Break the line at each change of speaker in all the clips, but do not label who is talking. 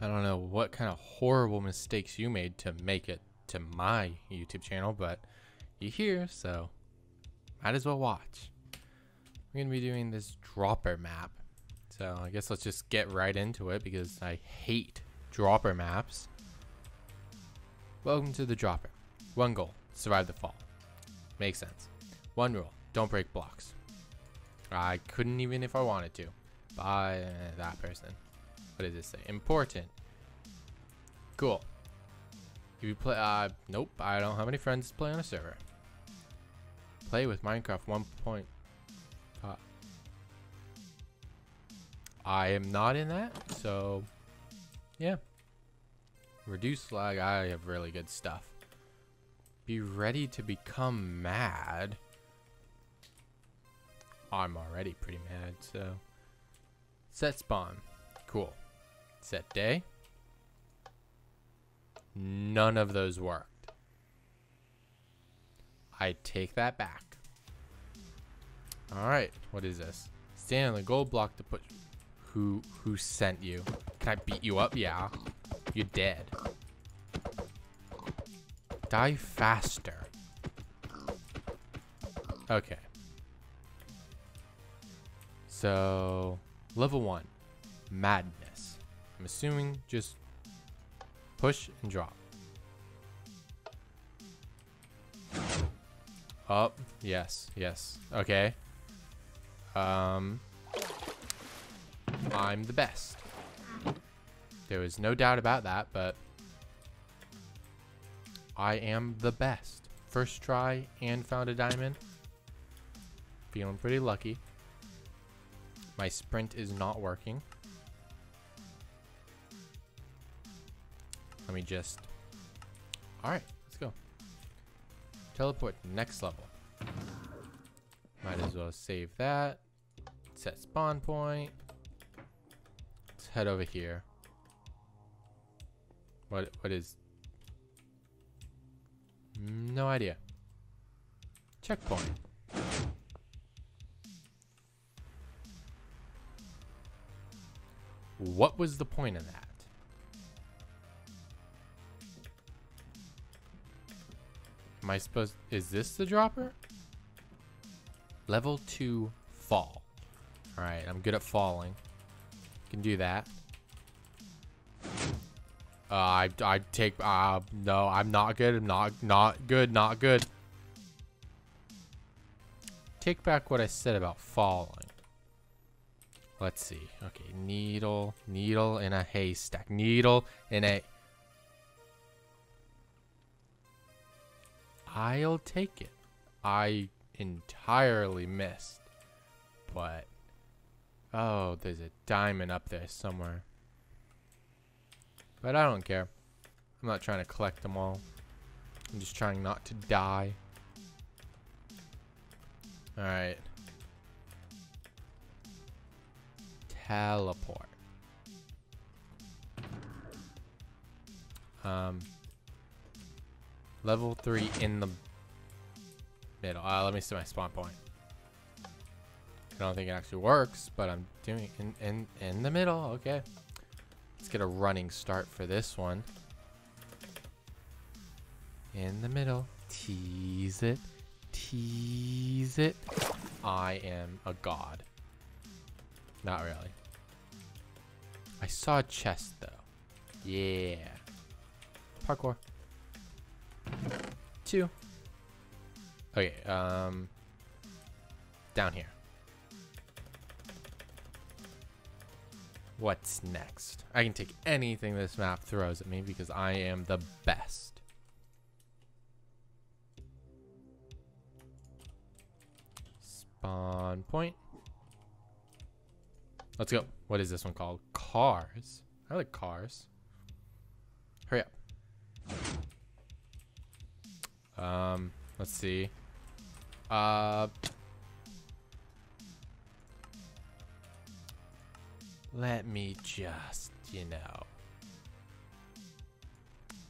I don't know what kind of horrible mistakes you made to make it to my YouTube channel, but you're here, so might as well watch. We're going to be doing this dropper map. So I guess let's just get right into it because I hate dropper maps. Welcome to the dropper. One goal, survive the fall. Makes sense. One rule, don't break blocks. I couldn't even if I wanted to. By that person. What does it say? Important. Cool. If you play, uh, nope, I don't have any friends to play on a server. Play with Minecraft 1.5. I am not in that, so yeah. Reduce lag, I have really good stuff. Be ready to become mad. I'm already pretty mad, so. Set spawn. Cool. Set day. None of those worked. I take that back. Alright, what is this? Stand on the gold block to put... Who who sent you? Can I beat you up? Yeah. You're dead. Die faster. Okay. So, level 1. Madness. I'm assuming just push and drop. Up. Yes. Yes. Okay. Um, I'm the best. There is no doubt about that, but I am the best. First try and found a diamond. Feeling pretty lucky. My sprint is not working. Let me just... Alright, let's go. Teleport next level. Might as well save that. Set spawn point. Let's head over here. What what is no idea. Checkpoint. What was the point of that? Am I supposed... Is this the dropper? Level 2 fall. Alright, I'm good at falling. Can do that. Uh, I, I take... Uh, no, I'm not good. I'm not, not good. Not good. Take back what I said about falling. Let's see. Okay, needle, needle in a haystack. Needle in a... I'll take it. I entirely missed. But... Oh, there's a diamond up there somewhere. But I don't care. I'm not trying to collect them all. I'm just trying not to die. Alright. Teleport. Um... Level 3 in the middle. Uh, let me see my spawn point. I don't think it actually works, but I'm doing in in in the middle. Okay. Let's get a running start for this one. In the middle. Tease it. Tease it. I am a god. Not really. I saw a chest though. Yeah. Parkour. Two. Okay, um... Down here. What's next? I can take anything this map throws at me because I am the best. Spawn point. Let's go. What is this one called? Cars. I like cars. Hurry up. Um, let's see. Uh, let me just, you know.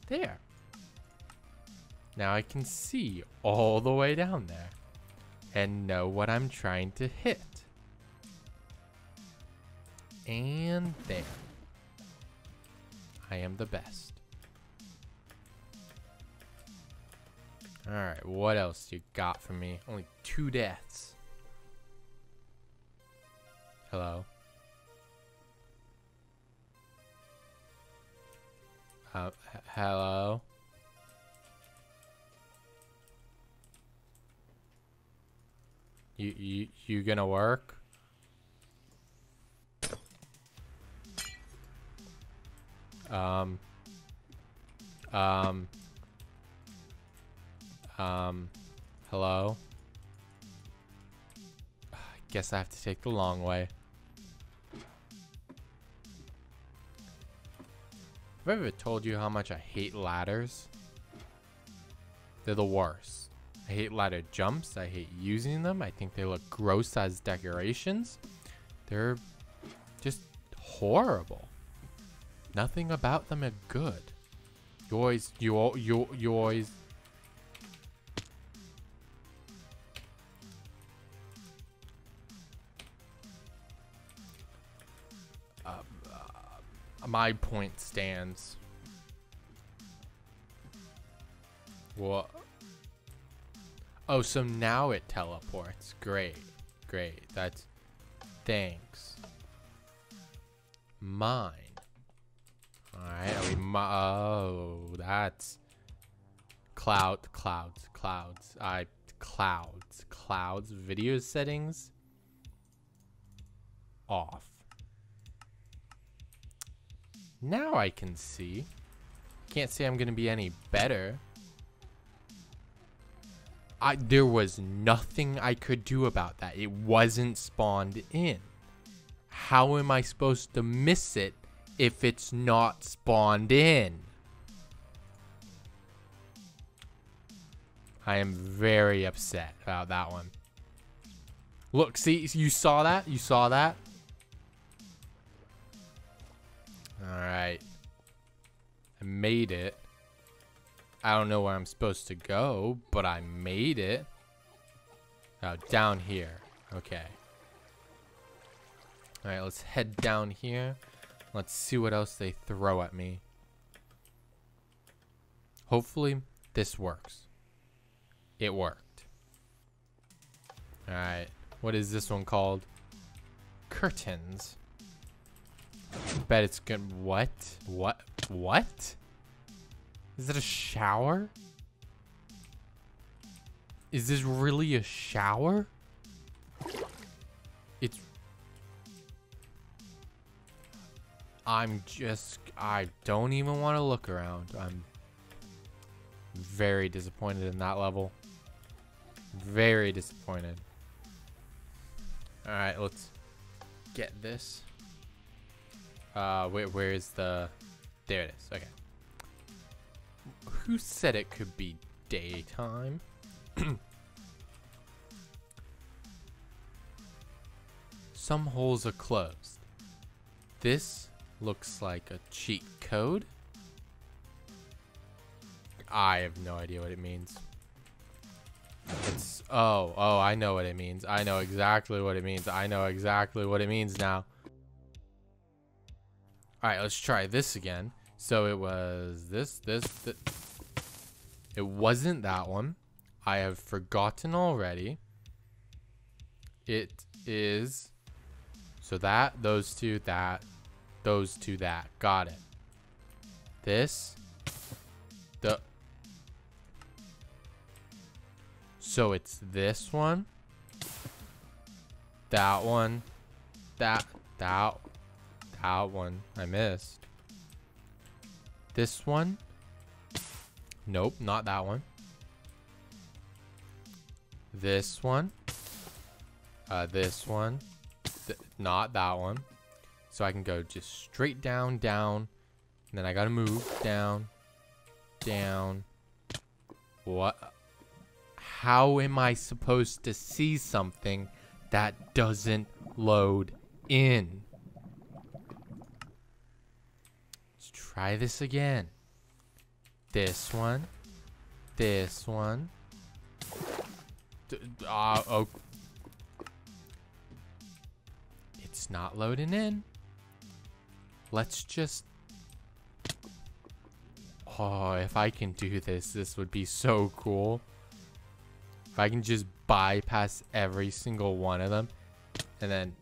There. Now I can see all the way down there and know what I'm trying to hit. And there. I am the best. Alright, what else you got for me? Only two deaths. Hello? Uh, hello? You, you, you gonna work? Um. Um. Um. Hello? I guess I have to take the long way. Have I ever told you how much I hate ladders? They're the worst. I hate ladder jumps. I hate using them. I think they look gross as decorations. They're just horrible. Nothing about them are good. You always, you, you, you always. Uh, uh, my point stands. What? Oh, so now it teleports. Great. Great. That's... Thanks. Mine. Alright, are we... Oh, that's... Cloud, clouds, clouds. I... Clouds, clouds. Video settings. Off. Now I can see. Can't say I'm going to be any better. I there was nothing I could do about that. It wasn't spawned in. How am I supposed to miss it if it's not spawned in? I am very upset about that one. Look, see, you saw that? You saw that? Alright. I made it. I don't know where I'm supposed to go, but I made it. Oh, down here. Okay. Alright, let's head down here. Let's see what else they throw at me. Hopefully, this works. It worked. Alright. What is this one called? Curtains. Bet it's good. What? What? What? Is it a shower? Is this really a shower? It's... I'm just... I don't even want to look around. I'm very disappointed in that level. Very disappointed. Alright, let's get this. Uh, where, where is the... There it is. Okay. Who said it could be daytime? Some holes are closed. This looks like a cheat code. I have no idea what it means. It's, oh, oh, I know what it means. I know exactly what it means. I know exactly what it means now. Alright, let's try this again. So it was this, this, this. It wasn't that one. I have forgotten already. It is. So that, those two, that, those two, that. Got it. This. The. So it's this one. That one. That. That. That one. I missed. This one. Nope, not that one. This one. Uh, this one. Th not that one. So I can go just straight down, down. And then I gotta move down, down. What? How am I supposed to see something that doesn't load in? Let's try this again. This one. This one. Uh, oh. It's not loading in. Let's just Oh, if I can do this, this would be so cool. If I can just bypass every single one of them. And then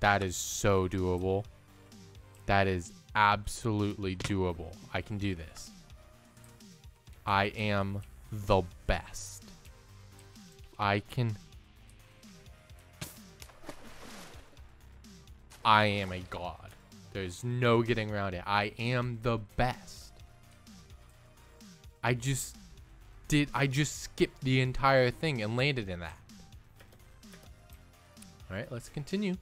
that is so doable. That is absolutely doable. I can do this. I am the best. I can... I am a god. There's no getting around it. I am the best. I just did, I just skipped the entire thing and landed in that. Alright, let's continue.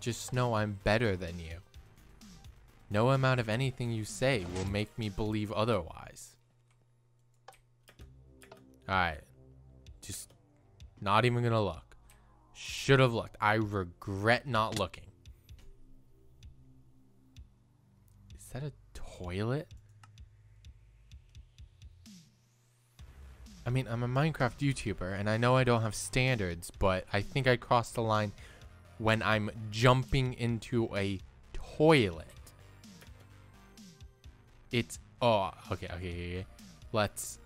Just know I'm better than you. No amount of anything you say will make me believe otherwise. Alright. Just not even gonna look. Should have looked. I regret not looking. Is that a toilet? I mean, I'm a Minecraft YouTuber, and I know I don't have standards, but I think I crossed the line when I'm jumping into a toilet. It's, oh, okay, okay, okay. Let's,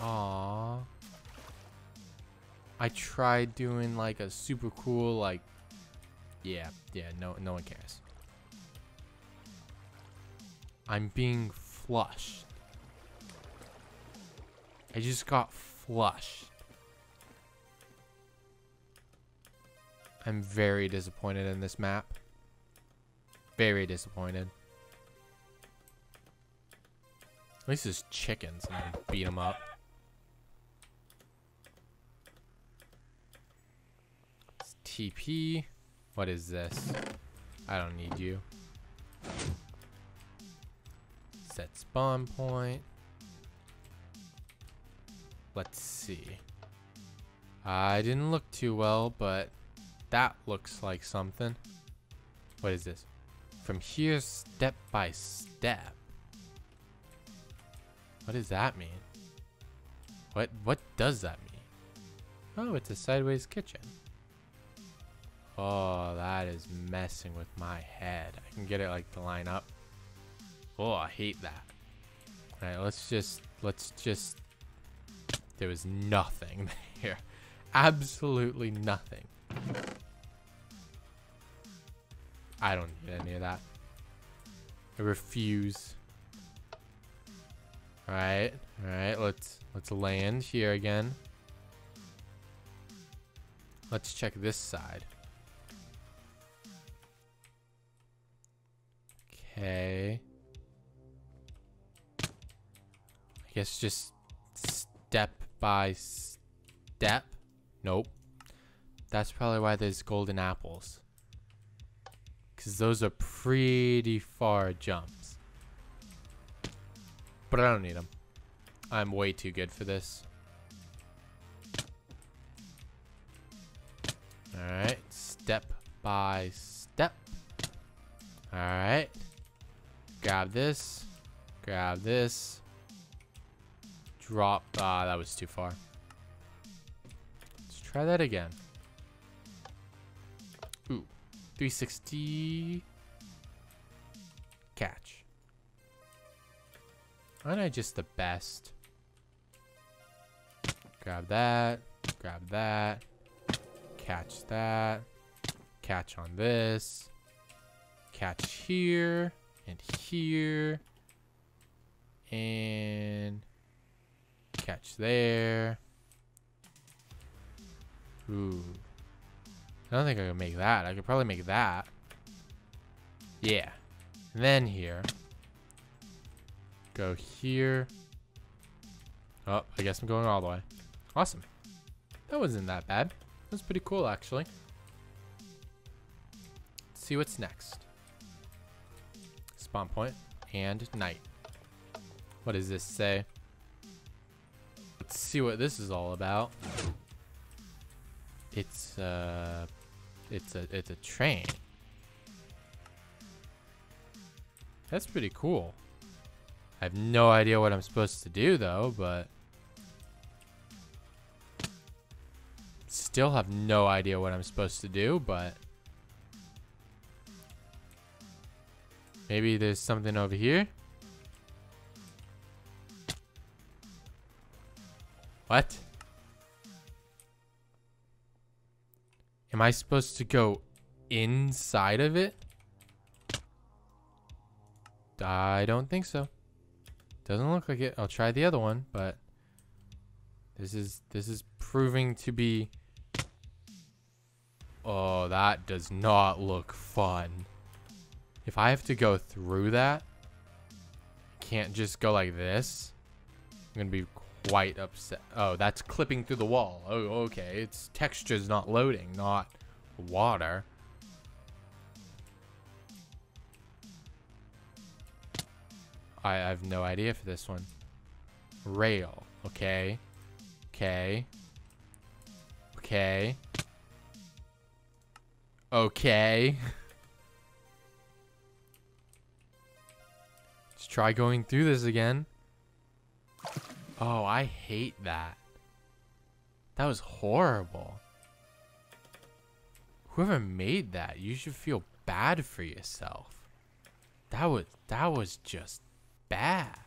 aw. I tried doing like a super cool, like, yeah, yeah, no, no one cares. I'm being flushed. I just got flushed. I'm very disappointed in this map. Very disappointed. At least it's chickens and I beat them up. It's TP. What is this? I don't need you. Set spawn point. Let's see. I didn't look too well, but that looks like something. What is this? From here, step by step. What does that mean? What what does that mean? Oh, it's a sideways kitchen. Oh, that is messing with my head. I can get it like to line up. Oh, I hate that. Alright, let's just let's just there was nothing there. Absolutely nothing. I don't need any of that. I refuse. Alright, alright, let's let's land here again. Let's check this side. Okay. I guess just step by step. Nope. That's probably why there's golden apples. Because those are pretty far jumps. But I don't need them. I'm way too good for this. Alright, step by step. Alright. Grab this. Grab this. Drop. Ah, that was too far. Let's try that again. Ooh. 360. Catch. Aren't I just the best? Grab that. Grab that. Catch that. Catch on this. Catch here. And here. And catch there. Ooh. I don't think I can make that. I could probably make that. Yeah. And then here. Go here. Oh, I guess I'm going all the way. Awesome. That wasn't that bad. That was pretty cool, actually. Let's see what's next. Spawn point and night. What does this say? Let's see what this is all about. It's uh it's a it's a train. That's pretty cool. I have no idea what I'm supposed to do though, but still have no idea what I'm supposed to do, but maybe there's something over here. What? Am I supposed to go inside of it? I don't think so. Doesn't look like it. I'll try the other one, but this is this is proving to be Oh, that does not look fun. If I have to go through that, can't just go like this. I'm going to be quite upset. Oh, that's clipping through the wall. Oh, okay. It's textures not loading, not water. I have no idea for this one. Rail. Okay. Okay. Okay. Okay. Let's try going through this again. Oh, I hate that. That was horrible. Whoever made that, you should feel bad for yourself. That was that was just bad.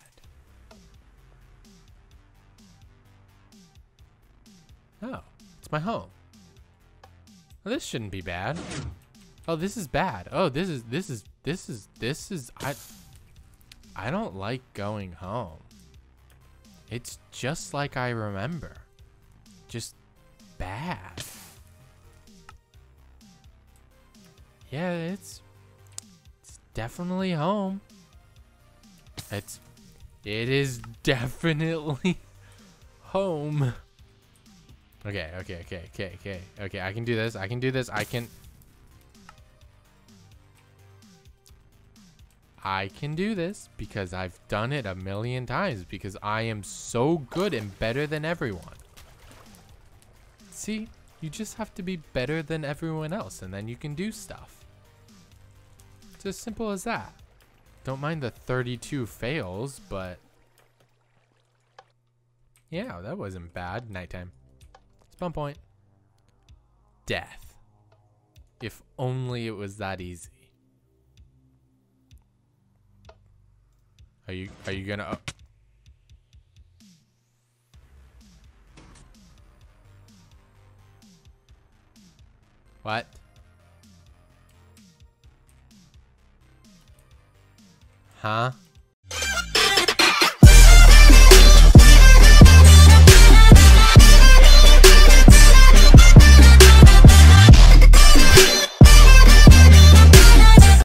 Oh, it's my home. Well, this shouldn't be bad. Oh, this is bad. Oh, this is this is this is this is I I don't like going home. It's just like I remember. Just bad. Yeah, it's it's definitely home. It's it is definitely home. Okay, okay, okay, okay, okay, okay. I can do this. I can do this. I can. I can do this because I've done it a million times because I am so good and better than everyone. See, you just have to be better than everyone else and then you can do stuff. It's as simple as that. Don't mind the 32 fails, but yeah, that wasn't bad. Nighttime. Spawn point. Death. If only it was that easy. Are you are you gonna What? Huh?